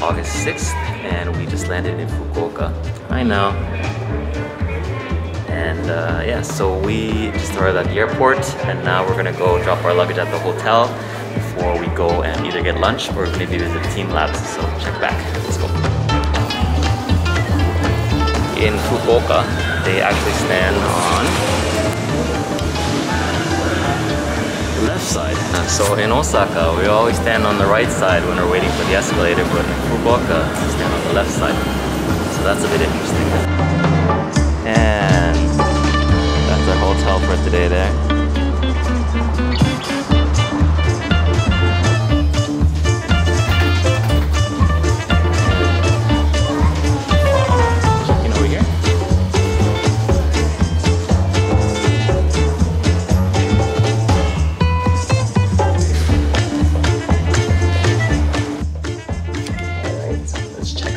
6th and we just landed in Fukuoka. I know. And uh, yeah, so we just arrived at the airport and now we're gonna go drop our luggage at the hotel before we go and either get lunch or maybe visit Team Labs. So check back. Let's go. In Fukuoka, they actually stand on side. So in Osaka, we always stand on the right side when we're waiting for the escalator, but in Fukuoka, we stand on the left side. So that's a bit interesting. And that's our hotel for today there.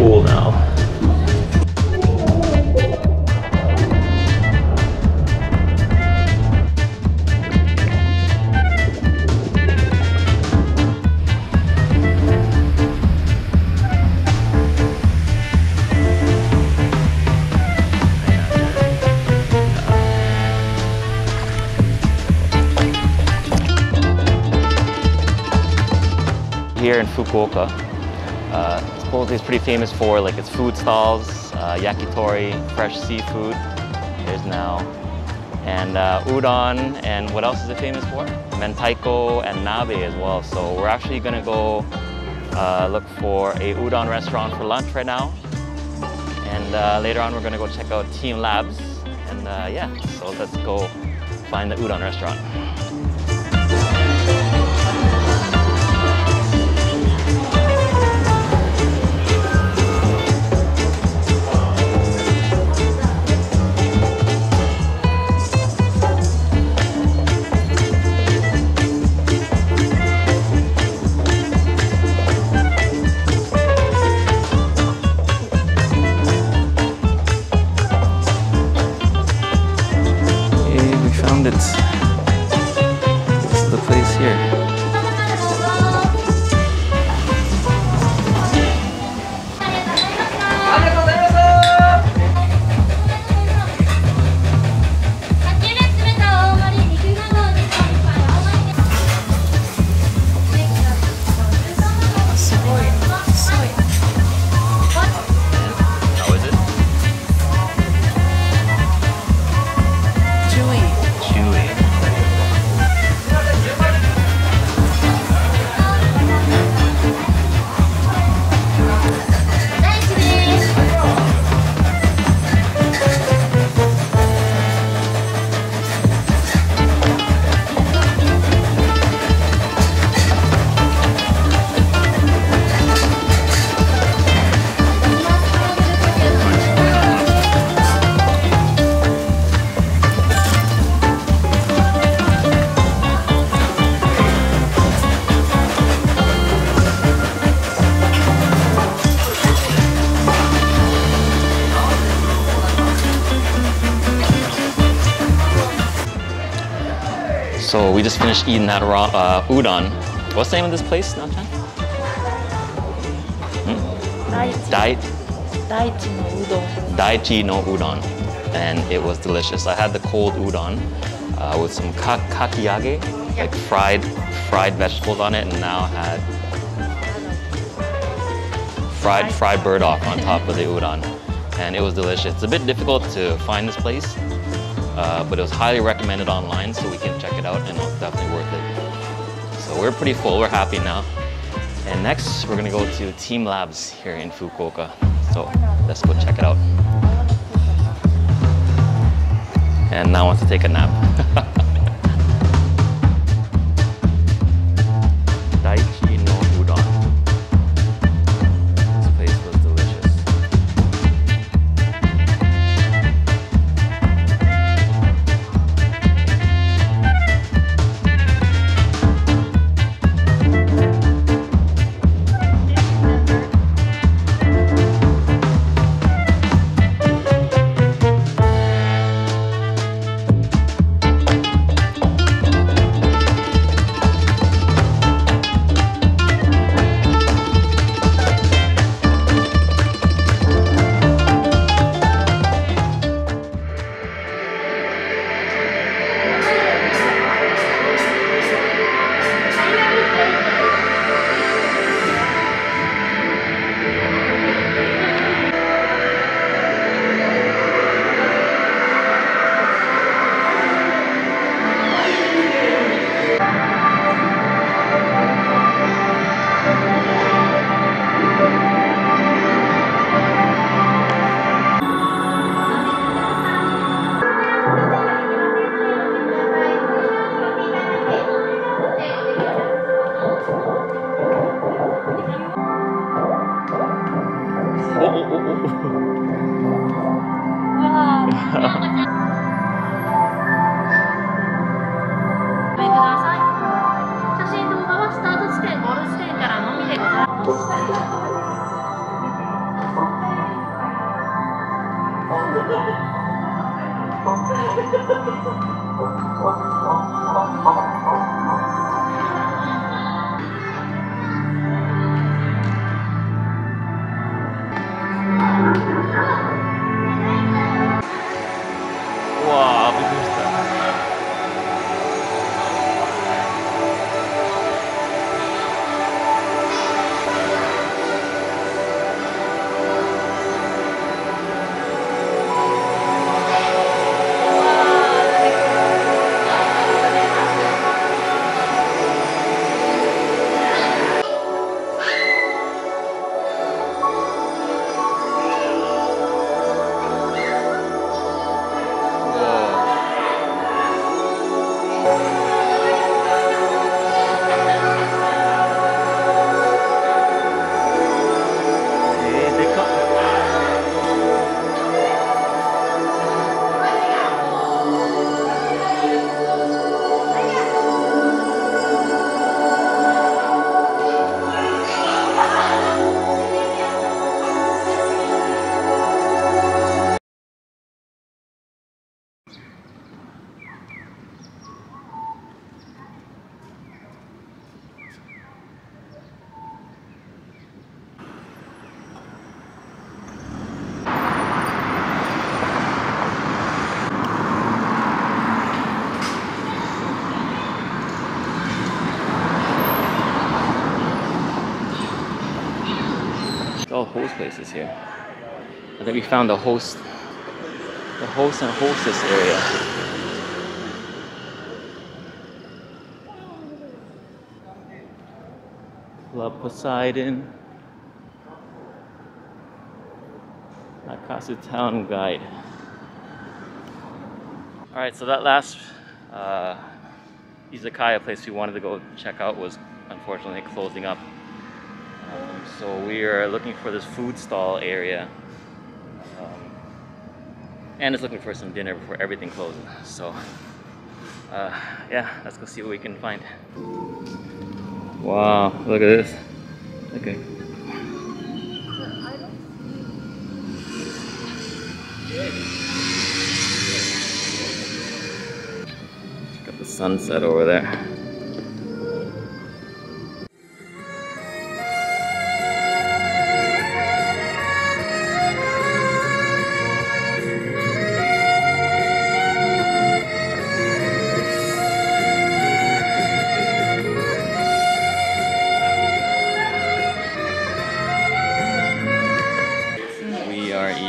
pool now. here in Fukuoka. Uh, supposedly it's pretty famous for like its food stalls, uh, yakitori, fresh seafood. There's now. And uh, udon, and what else is it famous for? Mentaiko and nabe as well. So we're actually gonna go uh, look for a udon restaurant for lunch right now. And uh, later on we're gonna go check out Team Labs. And uh, yeah, so let's go find the udon restaurant. Just finished eating that raw uh, udon. What's the name of this place, Nanchan? Hmm? Dai Daichi no udon. Daichi no udon. And it was delicious. I had the cold udon uh, with some ka kakiyage, like fried fried vegetables on it, and Nao had fried fried burdock on top of the udon. And it was delicious. It's a bit difficult to find this place, uh, but it was highly recommended online, so we can check it out, and it's definitely worth it. So we're pretty full, we're happy now. And next, we're gonna go to Team Labs here in Fukuoka. So let's go check it out. And now I want to take a nap. Yeah. えー、host places here. I think we found the host, the host and hostess area. Club Poseidon. Nakasu Town Guide. Alright, so that last uh, izakaya place we wanted to go check out was unfortunately closing up. So we are looking for this food stall area. Um, and it's looking for some dinner before everything closes. So, uh, yeah, let's go see what we can find. Wow, look at this. Okay. Got the sunset over there.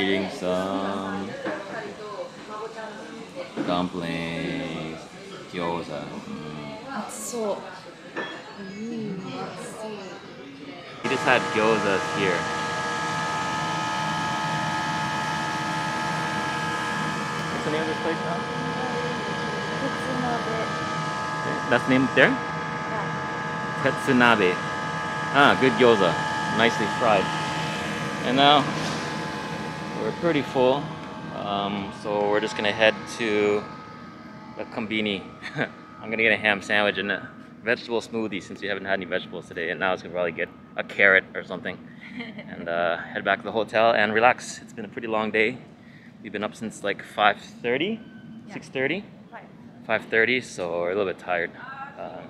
eating some dumplings, gyoza. Mm. So, We just had gyoza here. What's the name of this place now? Tetsunabe. That's the name there? Yeah. Tetsunabe. Ah, good gyoza. Nicely fried. And now we're pretty full. Um, so we're just gonna head to the kombini. I'm gonna get a ham sandwich and a vegetable smoothie since we haven't had any vegetables today. And Nao it's gonna probably get a carrot or something. and uh, head back to the hotel and relax. It's been a pretty long day. We've been up since like 5.30, Yeah. 6.30? 5.30, so we're a little bit tired. Um,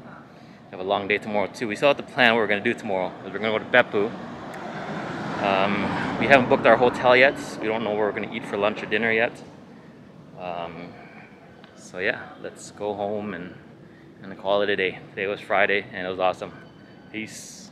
have a long day tomorrow too. We still have to plan what we're going to do tomorrow. We're going to go to Beppu. Um, we haven't booked our hotel yet. We don't know where we're going to eat for lunch or dinner yet. Um, so yeah, let's go home and, and call it a day. Today was Friday and it was awesome. Peace.